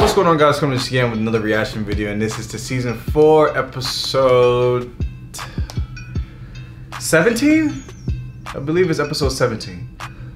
What's going on guys, coming to again with another reaction video and this is to season 4 episode 17? I believe it's episode 17.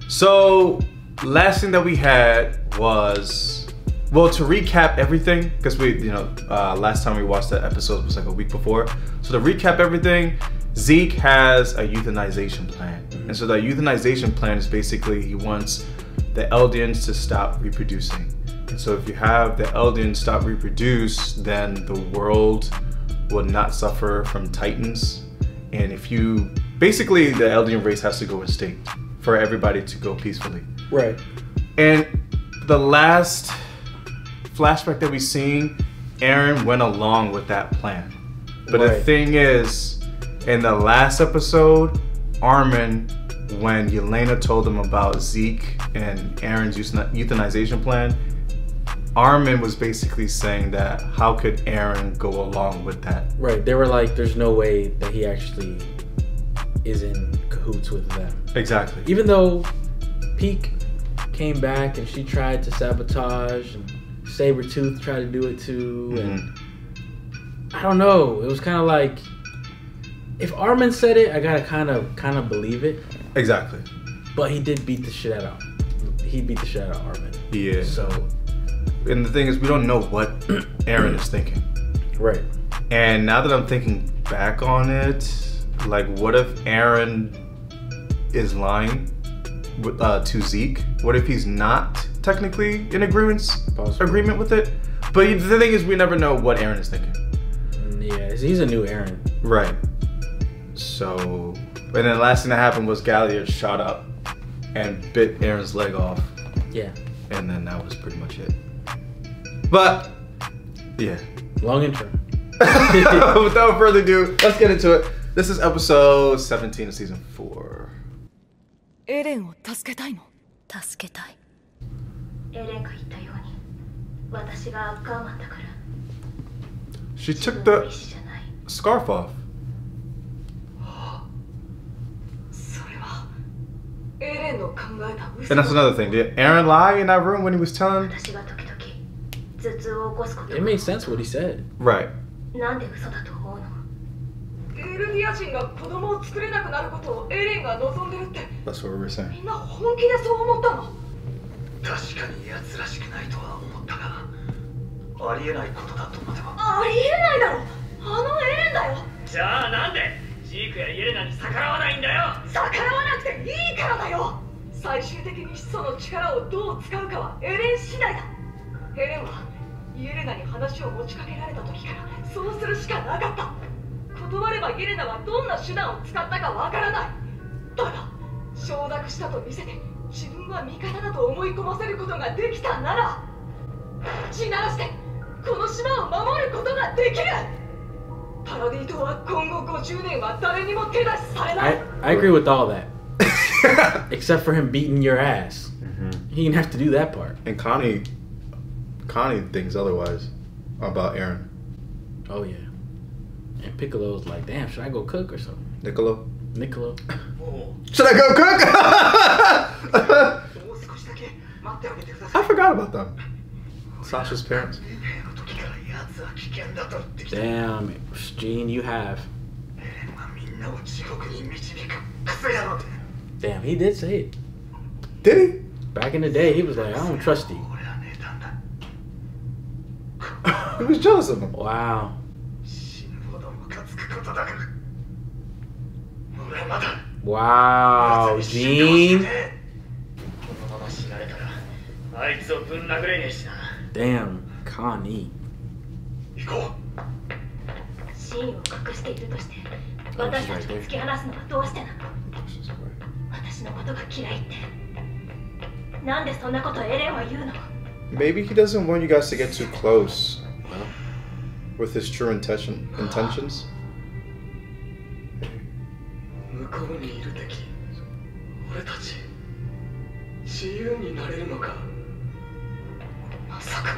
So last thing that we had was, well to recap everything, because we, you know, uh, last time we watched that episode was like a week before. So to recap everything, Zeke has a euthanization plan. And so that euthanization plan is basically he wants the Eldians to stop reproducing. And so if you have the Eldians stop reproduce, then the world will not suffer from Titans. And if you, basically the Eldian race has to go extinct for everybody to go peacefully. Right. And the last flashback that we seen, Eren went along with that plan. But the thing is, in the last episode, Armin, when Yelena told him about Zeke and Eren's euthanization plan, Armin was basically saying that how could Eren go along with that? Right. They were like, there's no way that he actually is in cahoots with them. Exactly. Even though Pieck came back and she tried to sabotage and Sabretooth tried to do it too. And Mhm. I don't know. It was kind of like if Armin said it, I gotta kind of kind of believe it. Exactly. But he did beat the shit out of he beat the shit out of Armin. Yeah. So And the thing is, we don't know what Eren is thinking. right. And now that I'm thinking back on it, like, what if Eren is lying with, uh, to Zeke? What if he's not technically in agreement Possible. agreement with it? But the thing is, we never know what Eren is thinking. Mm, Yeah, he's a new Eren. Right. So, and then the last thing that happened was Galliard shot up and bit Eren's leg off, Yeah. and then that was pretty much it. But yeah. Long intro. Without further ado, let's get into it. This is episode 17 of season 4. エレンを助けたいの助けたいエレンが言ったように私がアッカーマンだから She took the scarf off And that's another thing. Did Eren lie in that room when he was telling 頭痛を起こすこと。It made sense what he said. Right. なんで嘘だと思うの？エルディア人が子供を作れなくなることをエレンが望んでるって。That's what we were saying. みんな本気でそう思ったの？確かに奴らしくないとは思ったがありえないことだとまではありえないだろ！あのエレンだよ！じゃあなんで？ジークやイエレナに逆らわないんだよ！逆らわなくていいからだよ！最終的に始祖の力をどう使うかはエレン次第だはイエレナに話を持ちかけられた時からそうするしかなかった断ればイエレナはどんな手段を使ったかわからないだが承諾したと見せて自分は味方だと思い込ませることができたなら地ならしてこの島を守ることができるパラディ島は今後50年は誰にも手出しされない I, I agree with all that. Except for him beating your ass. He didn't have to do that part. And Connie, Connie thinks otherwise about Eren. Oh yeah. And Piccolo's like, damn, should I go cook or something? Niccolo. Niccolo. Should I go cook? I forgot about them. Sasha's parents. Damn, Jean, you have. Damn, he did say it. Did he? Back in the day, he was like, I don't trust you he was jealous of him. Wow. Wow, Jean. Damn, Connie. Maybe he doesn't want you guys to get too close. With his true intention intentions? う向こうにいる敵俺たち自由になれるのか？まさか。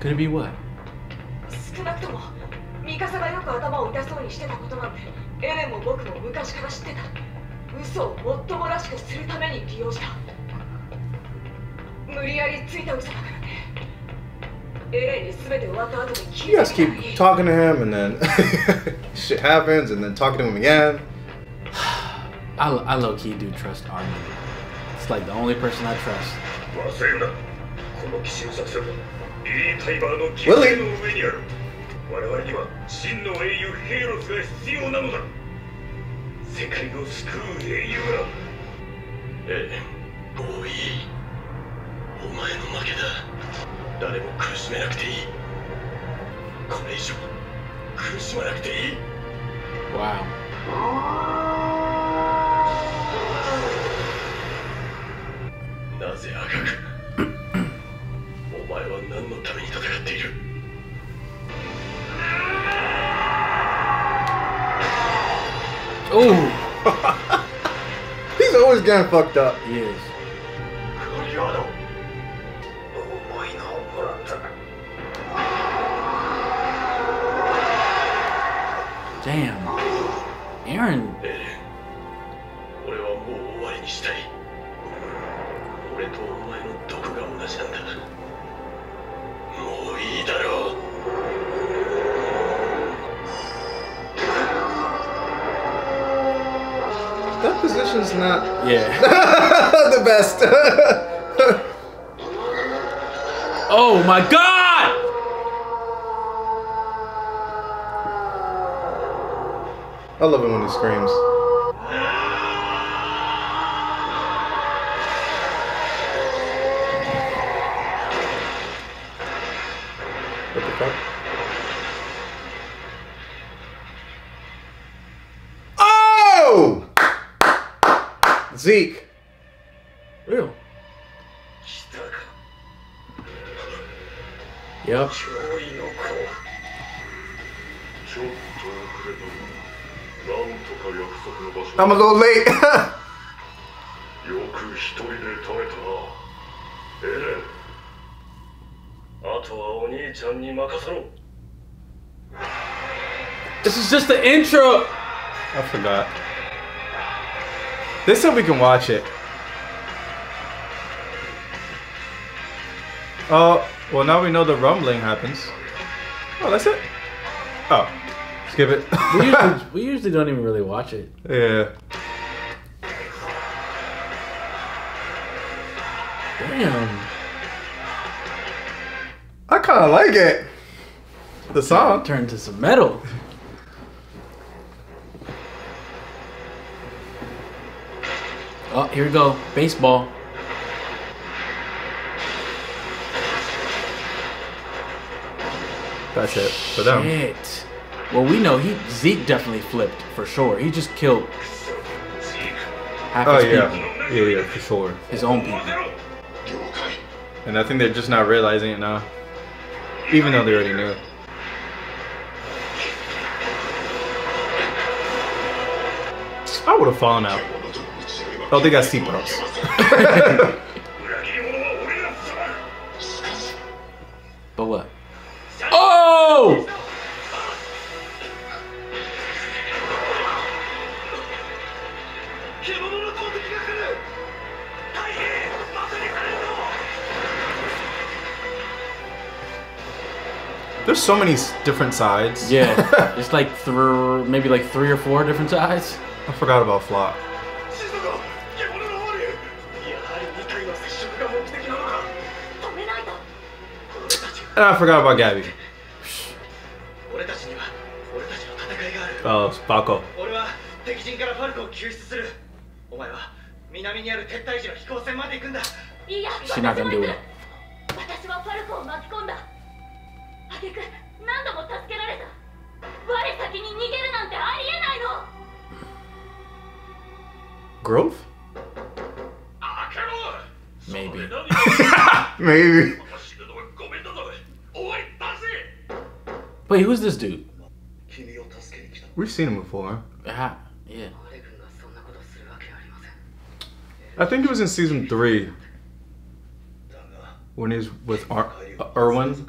Could it be what? 少なくともミカサがよく頭を痛そうにしてたことなんてエレンも僕も昔から知ってた。嘘をもっともらしくするために利用した。無理やりついた嘘だから You い guys てみ keep たい talking to him, and then shit happens, and then talking to him again. I, I low key do trust Armin. It's like the only person I trust. 忘れるなこの奇襲作戦はリリー・タイバーの基準の上にある我々には真の英雄ヘイロスが必要なのだ世界を救う英雄がええもういいお前の負けだ 誰も苦しめなくていい。これ以上苦しまなくていい。あ、wow. なぜ赤くお前は何のために戦っている？おおスろう That position's not Yeah. the best. oh my god! I love it when he screams. What the fuck? Oh! Zeke. Real. Yep. I'm a little late. this is just the intro. I forgot. This time we can watch it. Oh, well now we know the rumbling happens. Oh, that's it? Oh skip it. We usually, we usually don't even really watch it. yeah. Damn. I kind of like it. The song. Turned to some metal. Oh, here we go. Baseball. That's it for them. Shit. Well, we know he Zeke definitely flipped for sure. He just killed half oh, his yeah. people. Yeah, yeah, for sure. His own people. And I think they're just not realizing it now, even though they already knew. I would have fallen out. Oh, they got seatbelts. but what? Oh! There's so many different sides. Yeah, it's like through maybe like three or four different sides. I forgot about Floch. And I forgot about Gabi. Oh, it's Bako. She's not gonna do it. Growth? Maybe. Maybe. Wait, who's this dude? We've seen him before. Yeah. yeah. I think it was in season three when he's with Ar- Erwin.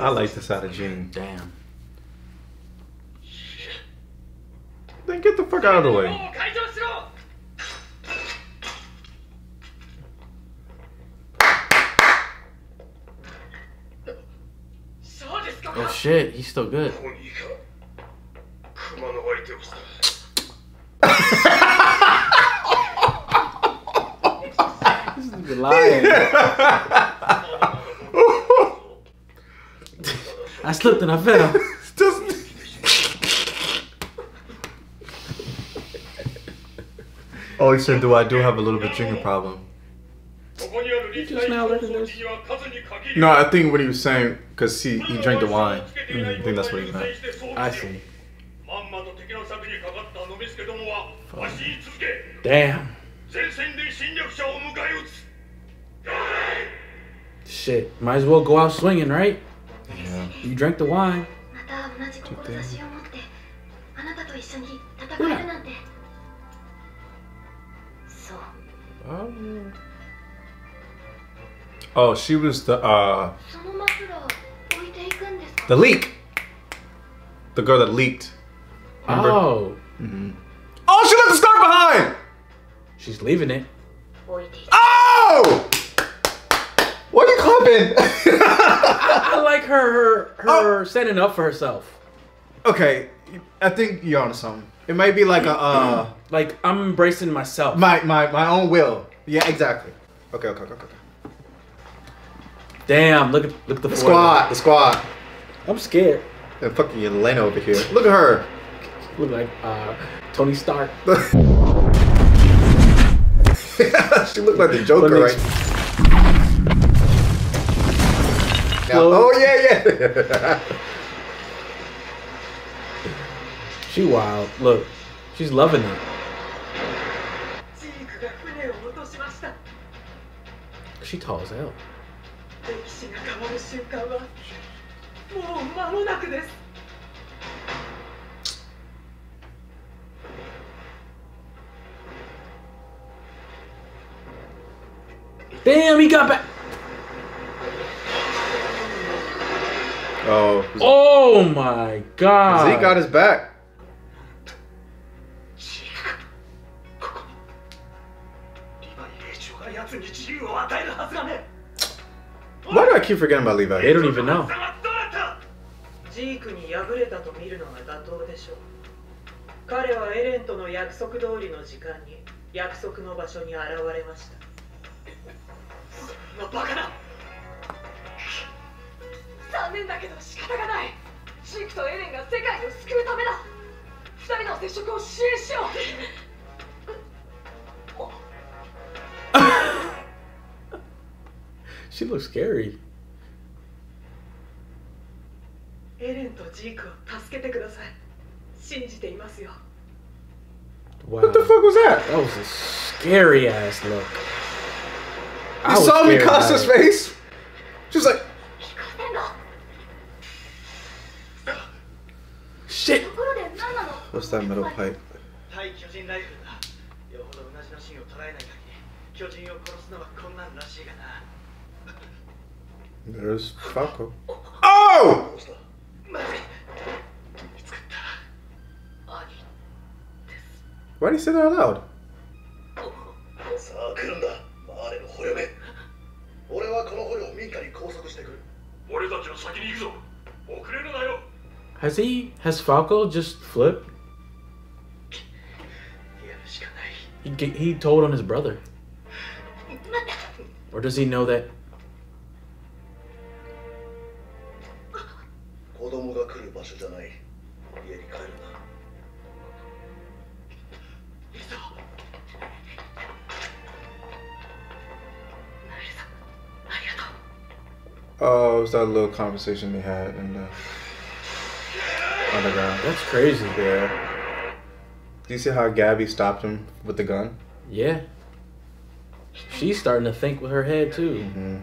I like this out of Jean. Damn. Then get the fuck out of the way. Oh shit, he's still good. this is lying. I slipped and I fell. oh, he said, do I do have a little bit drinking problem? No, I think what he was saying, because he, he drank the wine. Mm. I think that's what he meant. I see. Damn. Shit, might as well go out swinging, right? You drank the wine. Yeah. Oh, oh, she was the uh, the leak, the girl that leaked. Remember? Oh. Mm -hmm. Oh, she left the scarf behind. She's leaving it. Oh! What are you clapping? I like her her her standing up for herself. okay, I think you're on something. It might be like a uh Like I'm embracing myself. my my my own will. Yeah, exactly. Okay, okay, okay, okay. Damn, look at look at the, The squad, the squad. I'm scared. And fucking Elena over here. Look at her. Look like uh Tony Stark. she looked like the Joker, Let Now, oh yeah, yeah. she wild. Look, she's loving it. She tall out. Damn, he got back. Oh, Oh my god. Zeke got his back. Why do I keep forgetting about Levi? They don't even know. ジークに敗れたと見るのが妥当でしょう彼はエレンとの約束通りの時間に約束の場所に現れましたそんなバカな残念だけど仕方がないジークとエレンが世界を救うためだ二人の接触を支援しよう She looks scary. エレンとジークを助けてください信じていますよ Wow. What the fuck was that? That was a scary ass look. I You was saw it. face. She was like, "What's that metal pipe?" 対巨人ライフルだよほど同じのシーンを捉えない限り巨人を殺すのは困難らしいがな There's Falco. Oh! どうしたまずい見つかった兄 Why did he say that out loud? さあ来るんだマーレの捕虜め俺はこの捕虜を民家に拘束してくる俺たちは先に行くぞ遅れるなよ Has he has Falco just flipped? He, he told on his brother. Or does he know that? Oh, it was that little conversation they had in the underground. That's crazy. Yeah. Do you see how Gabi stopped him with the gun? Yeah. She's starting to think with her head too. Mm-hmm.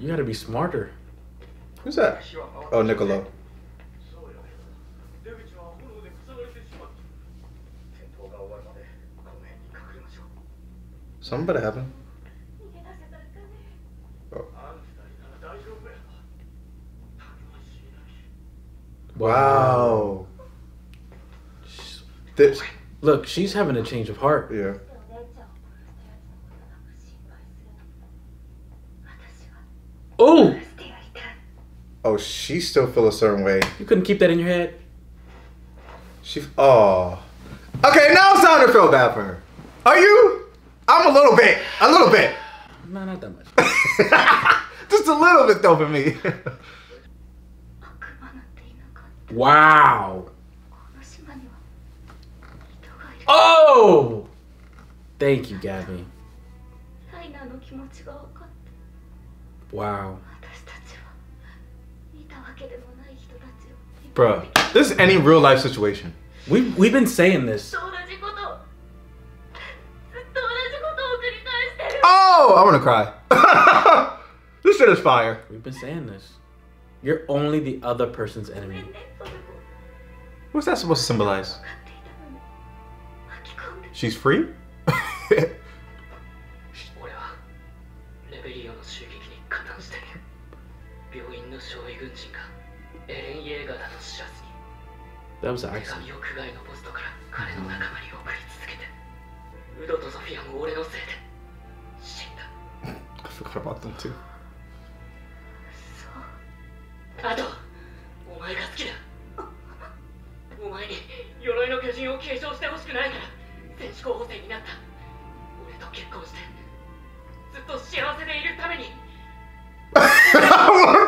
You gotta be smarter. Who's that? Oh, Niccolo. Something better happen. Wow. This, Look, she's having a change of heart. yeah. Oh, Oh, she still feel a certain way. you couldn't keep that in your head. She. Oh. Okay, now it's time to feel bad for her. Are you? I'm a little bit. A little bit. No, not that much. Just a little bit though for me. Wow. Oh! Thank you, Gabi. Wow. Bro, this is any real life situation. We, we've been saying this. Oh, I want to cry. this shit is fire. We've been saying this. You're only the other person's enemy. What's that supposed to symbolize? She's free? that was an accident. I forgot about them too. あとお前が好きだお前に鎧の巨人を継承してほしくないから戦士候補生になった俺と結婚してずっと幸せでいるために what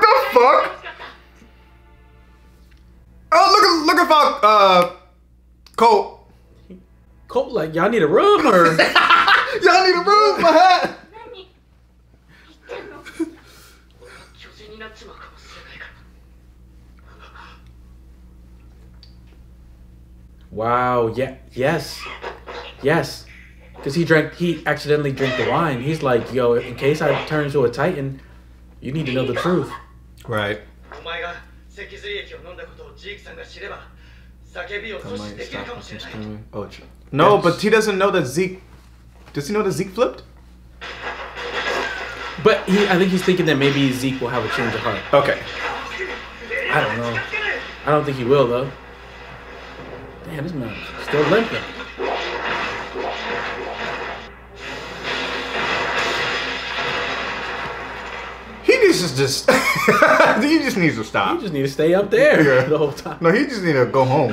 the fuck? Oh, look at look at fuck. Uh, Colt. Colt, like y'all need a room or Y'all need a room for hat. Wow. Yeah. Yes. Yes. Because he drank. He accidentally drank the wine. He's like, yo. In case I turn into a titan, you need to know the truth. Right. Oh, no, yes. but he doesn't know that Zeke. Does he know that Zeke flipped? But he, I think he's thinking that maybe Zeke will have a change of heart. Okay. I don't know. I don't think he will though. Man, this man still limping. He just is just. he just needs to stop. He just need to stay up there yeah. the whole time. No, he just need to go home.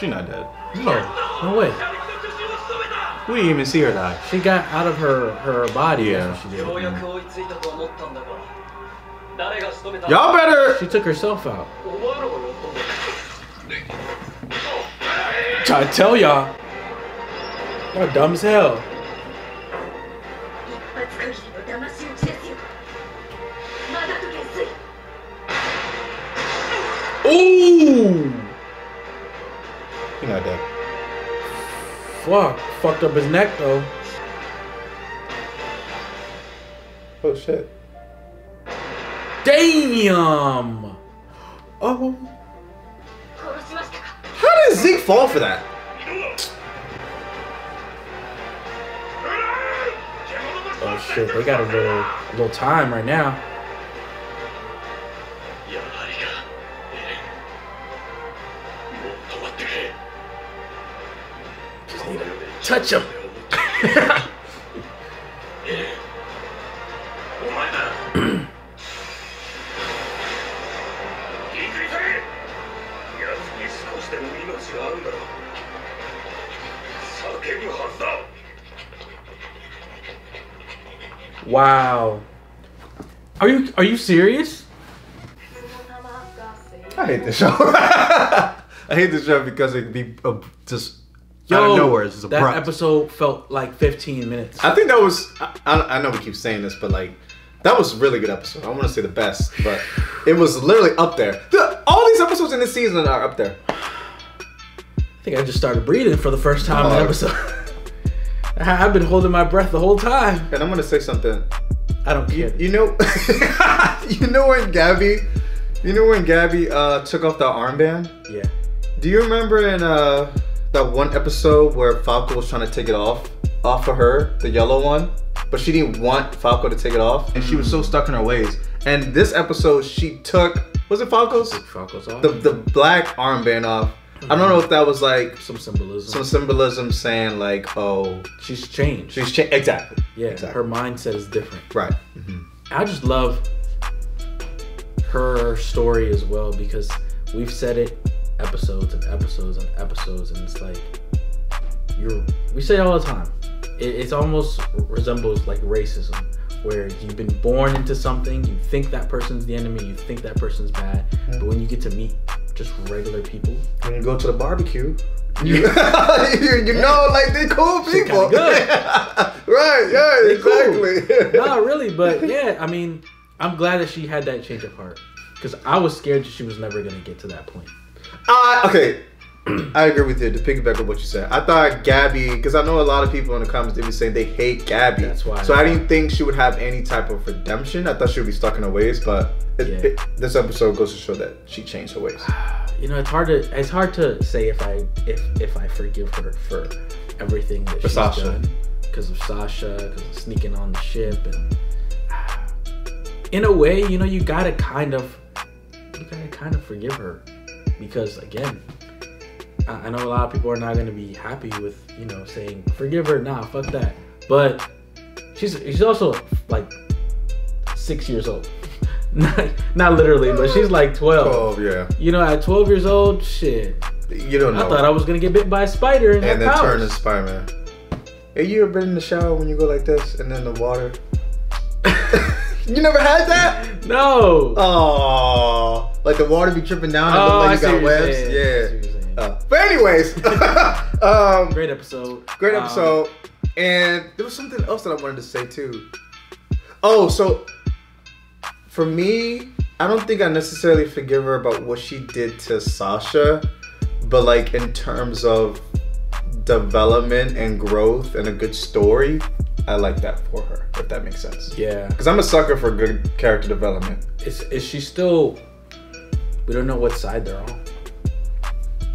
She's not dead. No, no way. We didn't even see her die. She got out of her her body. Yeah. She did. Y'all better. She took herself out. Try to tell y'all. Y'all dumb as hell. Ooh. Fuck. Fucked up his neck, though. Oh, shit. Damn! Oh. How did Zeke fall for that? Oh shit, they got a little, a little time right now. ずだ Wow. Are you are you serious? I hate this show. I hate this show because it be uh, just out of nowhere. It's just that abrupt. episode felt like 15 minutes. I think that was. I, I I know we keep saying this, but like that was a really good episode. I want to say the best, but it was literally up there. The, all these episodes episodes in this season are up there? I think I just started breathing for the first time in the episode. I- I've been holding my breath the whole time. And I'm gonna say something. I don't You, care. you know, you know when Gabi, you know when Gabi uh, took off the armband. yeah. Do you remember in uh, that one episode where Falco was trying to take it off, off of her, the yellow one, but she didn't want Falco to take it off, and she was so stuck in her ways. And this episode, she took was it Falco's Took Falco's off. the the black armband off. I don't know if that was like some symbolism. some symbolism saying like, oh, she's changed. she's cha- exactly. yeah, exactly. her mindset is different. right. hmm I just love her story as well because we've said it episodes and episodes and episodes, and it's like you're. We say all the time. It it's almost resembles like racism, where you've been born into something, you think that person's the enemy, you think that person's bad, but mm-hmm. when you get to meet just regular people, When you go to the barbecue, you, you, you know, like they're cool people. good. right, yeah, They cool. exactly. not really, but yeah, I mean, I'm glad that she had that change of heart because I was scared that she was never gonna get to that point. Uh, okay, I agree with you. To piggyback on what you said, I thought Gabi, because I know a lot of people in the comments they be saying they hate Gabi. That's why. So I didn't think she would have any type of redemption. I thought she would be stuck in her ways, but it, Yeah. it- this episode goes to show that she changed her ways. you know it's hard to it's hard to say if i if if i forgive her for everything that For she's Sasha. done because of sasha because of sneaking on the ship and in a way you know you gotta kind of you gotta kind of forgive her because again I, I know a lot of people are not gonna be happy with you know saying forgive her nah fuck that but she's she's also like six years old not, not literally but she's like 12 Oh yeah, you know, at 12 years old, shit. you don't know. I thought I was gonna get bit by a spider and, and then turn into Spider Man. Have you ever been in the shower when you go like this and then the water? you never had that? No. Oh, like the water be tripping down and Oh, look like you got webs. saying. Yeah. Uh, but anyways, um, Great episode. great Um, episode. and there was something else that I wanted to say too. Oh, so for me, I don't think I necessarily forgive her about what she did to Sasha, but like in terms of development and growth and a good story, I like that for her. If that makes sense. yeah. Because I'm a sucker for good character development. Is is she still? We don't know what side they're on.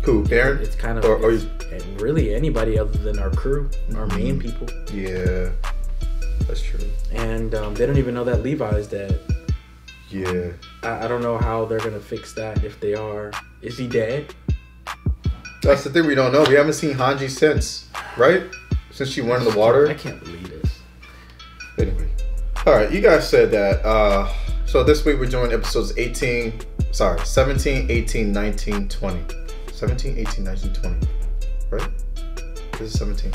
Who, Eren? It's kind of Or- or it's- and really anybody other than our crew, our main people, Yeah, that's true. and um, they don't even know that Levi is dead. Yeah. I, I don't know how they're gonna fix that if they are. Is he dead? That's the thing we don't know. We haven't seen Hanji since, right? Since she went in the water. I can't believe this. Anyway. All right, you guys said that. Uh, so this week we're doing episodes 18, sorry, 17, 18, 19, 20. 17, 18, 19, 20. Right? This is 17.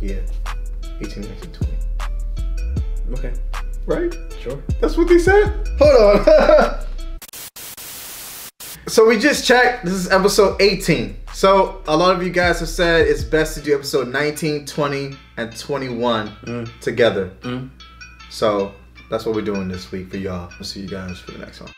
Yeah. 18, 19, 20. Okay, Right? sure. That's what they said? Hold on. so we just checked. This is episode 18. So a lot of you guys have said it's best to do episode 19, 20, and 21 Mm. together. Mm. So that's what we're doing this week for y'all. We'll see you guys for the next one.